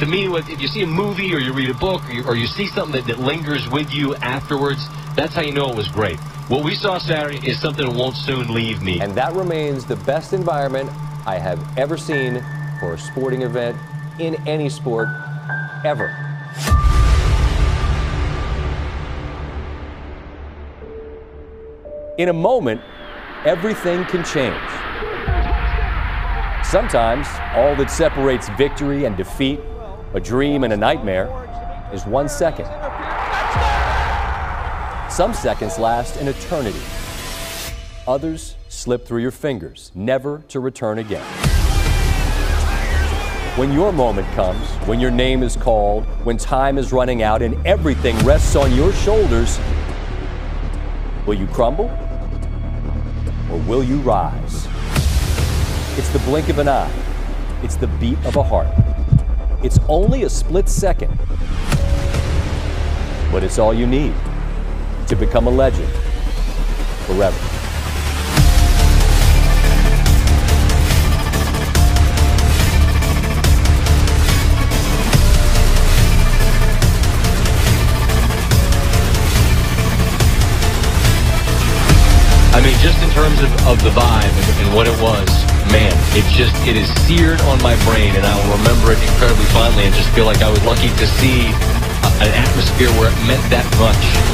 to me, if you see a movie or you read a book or you, or you see something that, that lingers with you afterwards, that's how you know it was great. What we saw Saturday is something that won't soon leave me. And that remains the best environment I have ever seen for a sporting event in any sport ever. In a moment, everything can change. Sometimes all that separates victory and defeat, a dream and a nightmare, is one second. Some seconds last an eternity. Others slip through your fingers, never to return again. When your moment comes, when your name is called, when time is running out and everything rests on your shoulders, will you crumble or will you rise? It's the blink of an eye. It's the beat of a heart. It's only a split second, but it's all you need to become a legend forever. I mean, just in terms of, of the vibe and, and what it was, man, it just, it is seared on my brain and I will remember it incredibly fondly and just feel like I was lucky to see an atmosphere where it meant that much.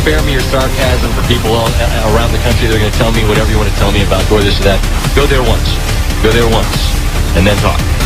Spare me your sarcasm for people all, uh, around the country that are going to tell me whatever you want to tell me about or this or that. Go there once. Go there once. And then talk.